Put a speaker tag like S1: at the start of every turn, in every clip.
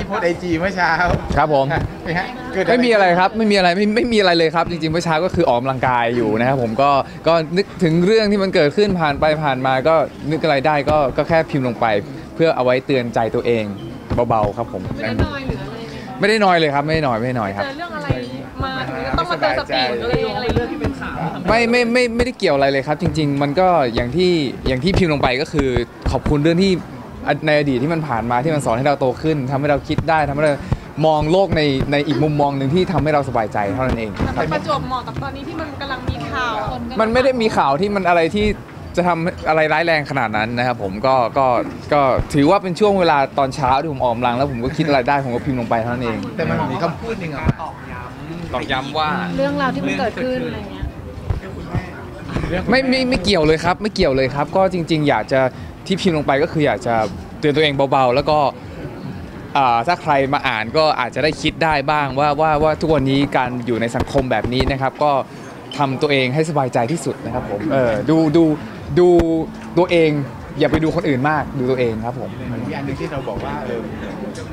S1: พี่โพสไอจีเมื่อเช้า
S2: ครับผม
S1: เป็นไงเกิด
S2: ไม่มีอะไรครับไม่มีอะไรไม่ไม่มีอะไรเลยครับ จริงๆเมื่อเช้าก็คือออกกำลังกายอยู่นะครับผมก็ก็นึกถึงเรื่องที่มันเกิดขึ้นผ่านไปผ่านมาก็นึกอะไรได้ก็ก็แค่พิมพ์ลงไป เพื่อเอาไว้เตือนใจตัวเองเบาๆครับผม
S3: ไม่ได้นอยหรืออะไรไหมคะ
S2: ไม่ได้นอยเลยครับไม่ได้นอยไม่ได้นอยครับ
S3: เจอเรื่องอะไรมาถึงจะต้องมาเตือนสติหรืออะไรอะไรเรื่องที่เป็นข่าว
S2: ไม่ไม่ไม่ไม่ได้เกี่ยวอะไรเลยครับ จริง ๆ มันก็อย่างที่อย่างที่พิมพ์ลงไปก็คือ ขอบคุณเรื่องที่ ในอดีตที่มันผ่านมาที่มันสอนให้เราโตขึ้นทำให้เราคิดได้ทำให้เรามองโลกในในอีกมุมมองหนึ่งที่ทำให้เราสบายใจเท่านั้นเองครับ
S3: แต่ประจวบเหมาะกับตอนนี้ที่มันกำลังมีข่าวคนก็
S2: มันไม่ได้มีข่าวที่มันอะไรที่จะทำอะไรร้ายแรงขนาดนั้นนะครับผมก็ก็ก็ถือว่าเป็นช่วงเวลาตอนเช้าที่ผมออกกำลังแล้วผมก็คิดอะไรได้ผมก็พิมพ์ลงไปเท่านั้นเอง
S1: แต่มันมีคำพูดหนึ่งออกมา
S2: ตอกย้ำว่า
S3: เรื่องราวที่มันเกิดขึ้นอะไรเงี้ย
S1: เรื่อง
S2: ไม่ไม่ไม่เกี่ยวเลยครับ ไม่เกี่ยวเลยครับ ก็จริง ๆ อยากจะ ที่พิมพ์ลงไปก็คืออยากจะเตือนตัวเองเบาๆ แล้วก็อ่าถ้าใครมาอ่านก็อาจจะได้คิดได้บ้างว่าว่าว่าทุกวันนี้การอยู่ในสังคมแบบนี้นะครับ ก็ทำตัวเองให้สบายใจที่สุดนะครับผมเออดูดูดูตัวเอง อย่าไปดูคนอื่นมากดูตัวเองครับผม
S1: เหมือนมีอันหนึ่งที่เราบอกว่าเออ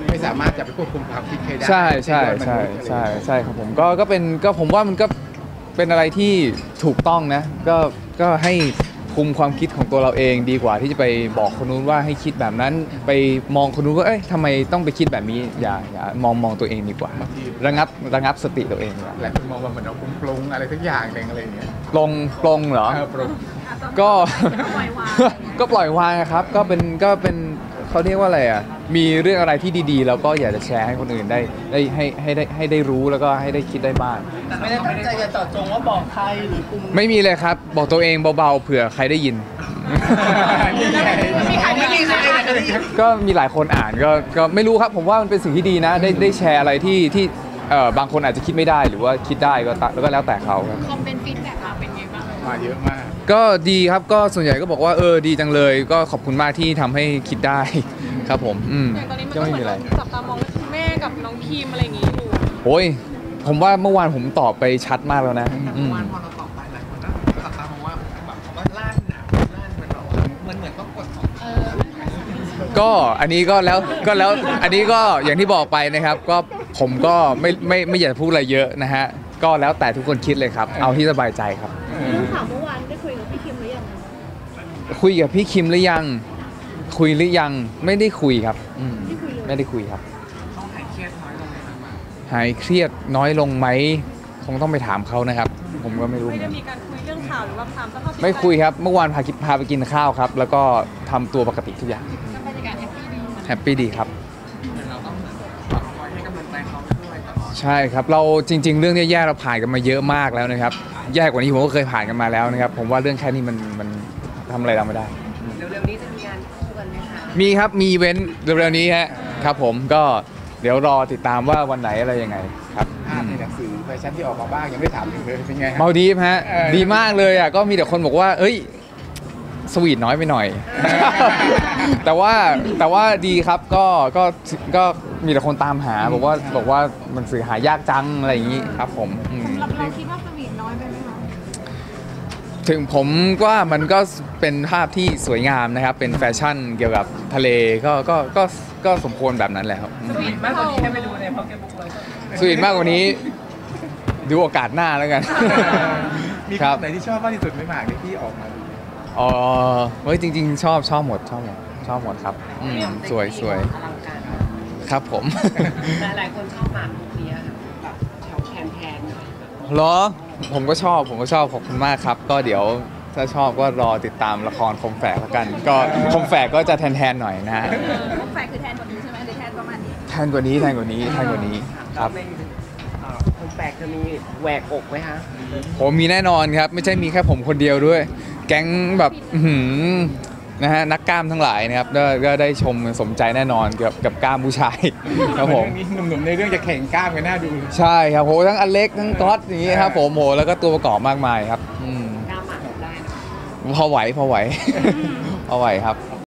S1: ไม่สามารถจะไปควบคุมความคิดใครได้
S2: ใช่ใช่ใช่ใช่ใช่ครับผมก็ก็เป็นก็ผมว่ามันก็เป็นอะไรที่ถูกต้องนะ ก็ก็ให้ คุมความคิดของตัวเราเองดีกว่าที่จะไปบอกคนนู้นว่าให้คิดแบบนั้น ไปมองคนนู้นว่าเอ้ยทำไมต้องไปคิดแบบนี้อย่าอย่ามองมองตัวเองดีกว่า
S1: บางที
S2: ระงับระงับสติตัวเองดีกว่า
S1: หลายคนมองว่าเหมือนเราปรุงๆอะไรสักอย่างหนึ่งอะไรอย่างเงี้ย
S2: ปลงปลงเหรอ
S1: เออปรุง
S2: ก็
S3: ปล่อยวาง
S2: ก็ปล่อยวางอะครับก็เป็นก็เป็นเขาเรียกว่าอะไรอะ มีเรื่องอะไรที่ดีๆ แล้วก็อยากจะแชร์ให้คนอื่นได้ได้ให้ให้ได้ให้ได้รู้แล้วก็ให้ได้คิดได้บ้าง
S4: ไม่ได้ตั้งใจจะเจาะจงว่าบอกใครหรือกลุ่ม
S2: ไม่มีเลยครับ บอกตัวเองเบาๆเผื่อใครได้ยิน
S3: มีใครไม่มีใครอ่านเลย
S2: ก็มีหลายคนอ่านก็ก็ไม่รู้ครับ ผมว่ามันเป็นสิ่งที่ดีนะ ได้ได้แชร์อะไรที่ที่เอ่อบางคนอาจจะคิดไม่ได้หรือว่าคิดได้ก็ตะแล้วก็แล้วแต่เขาครับ
S3: comment feedback มาเป็นไงบ้าง
S1: มาเยอะมาก
S2: ก็ดีครับก็ส่วนใหญ่ก็บอกว่าเออดีจังเลย ก็ขอบคุณมากที่ทำให้คิดได้ครับผม อืม
S3: อย่างตอนนี้มัน
S2: ก็
S3: ก็
S2: ไม่
S3: เหมื
S2: มี
S3: อน
S2: อะไร
S3: จับตามองว่าแม่กับน้องคีมอะไรอย่างงี้อยู่
S2: โอ้ยผมว่าเมื่อวานผมตอบไปชัดมากแล้วนะอืม
S4: วันพอเราตอบไปหลายคนก็ตัดตามองว่าแบบคำว่าลั่นน่ะลั่นมันแบบว่ามันเหมือนต้องกดสอง
S3: เออ
S2: ก็อันนี้ก็แล้วก็แล้วอันนี้ก็อย่างที่บอกไปนะครับ ก็ผมก็ไม่ไม่ไม่อยากจะพูดอะไรเยอะนะฮะ ก็แล้วแต่ทุกคนคิดเลยครับ เอาที่สบายใจครับ
S5: เรื่องข่าวเมื่อวานได้คุยกับพี่คิม หรือยัง
S2: คุยกับพี่คิมหรือยัง คุยหรือยังไม่ได้คุยครับอืมไม่ได้คุยครับ
S4: ต้องหายเครียดน้อยลงเลยนะ
S2: หายเครียดน้อยลงไหมคงต้องไปถามเขานะครับ ผมก็ไม่รู้เห
S3: ไม่
S2: มือน
S3: ได้
S2: กัน
S3: มีการคุยเรื่องข่าวหรือว่าถามสภาพจิตใจ
S2: ไม่คุยครับ เมื่อวานพากิพาไปกินข้าวครับ แล้วก็ทำตัวปกติทุกอย่าง
S3: บรรยากาศแฮปปี้ดี
S2: แฮปปี้ดีครับ
S4: ใช่
S2: ครับเราจริง ๆ เรื่องเนี้ยแย่เราผ่านกันมาเยอะมากแล้วนะครับ แย่กว่านี้ผมก็เคยผ่านกันมาแล้วนะครับ ผมว่าเรื่องแค่นี้มันมันทำอะไรเราไม่ได้
S4: เร็วๆนี้จะมีงานคู่กันไหมคะ
S2: มีครับมีอีเวนต์เร็วๆนี้ฮะครับ ผมก็เดี๋ยวรอติดตามว่าวันไหนอะไรยังไงครับ
S1: ภาพในหนังสือแฟชั่นที่ออกมาบ้างยังไม่ถามถึงเลยเป็นไงฮะ
S2: มาดีฟฮะ
S1: เออ
S2: ดีมากเลยอะก็มีแต่คนบอกว่า เอ้ย สวีทน้อยไปหน่อย แต่ว่าแต่ว่าดีครับก็ก็ก็มีแต่คนตามหาบอกว่าบอกว่ามันสื่อหายากจังอะไรอย่างนี้ครับผมอืม
S3: เราเราคิดว่า sweet น้อยไปไหมคะ
S2: ถึงผมว่ามันก็เป็นภาพที่สวยงามนะครับ เป็นแฟชั่นเกี่ยวกับทะเลก็ก็ก็ก็สมควรแบบนั้นแหละครับอืม
S4: sweet มากกว่านี้ให้ไปดูในพ็อกเก็ตบุ๊กเลย
S2: sweet มากกว่านี้ ดูโอกาสหน้าแล้วกัน
S1: มี
S2: ครั
S1: ภา
S2: บ
S1: พไหนที่ชอบมากที่สุดไหมหมากที่ออกมา
S2: อ๋อเฮ้ยจริง ๆ ชอบชอบหมดชอบหมดชอบหมดครับอืมสวยสวย
S4: อลังการ
S2: ครับผม
S4: หลายๆคนชอบหมากลุกนี้ค่ะแบบแถวแคนแคนหน่อย
S2: เหรอ ผมก็ชอบ ผมก็ชอบ ขอบคุณมากครับ ก็เดี๋ยวถ้าชอบก็รอติดตามละครคมแฝกแล้วกัน ก็คมแฝกก็จะแทนๆหน่อยนะฮะ
S3: พวกแฟนคือแทนกว่านี้ใช่ไหมหรือแทนประมาณนี้
S2: แทนกว่านี้แทนกว่านี้แทนกว่านี้ครับ
S4: แล้วในเอ่อคนแปลกจะมีแหวกอกไหมคะ
S2: ผมมีแน่นอนครับ ไม่ใช่มีแค่ผมคนเดียวด้วย แก๊งแบบอื้อหือนะฮะนักกล้ามทั้งหลายนะครับก็ก็ได้ชมสมใจแน่นอนเกี่ยวกับกล้ามผู้ชายครับผม
S1: เรื่องนี้หนุ่มๆในเรื่องจะแข่งกล้ามกันหน้าดู
S2: ใช่ครับโหทั้งอเล็กทั้งก๊อตอย่างนี้ครับผมโหแล้วก็ตัวประกอบมากมายครับอืม
S4: กล้าหมากได้นะ
S2: พอไหวพอไหวพอไหวครับ
S1: โอ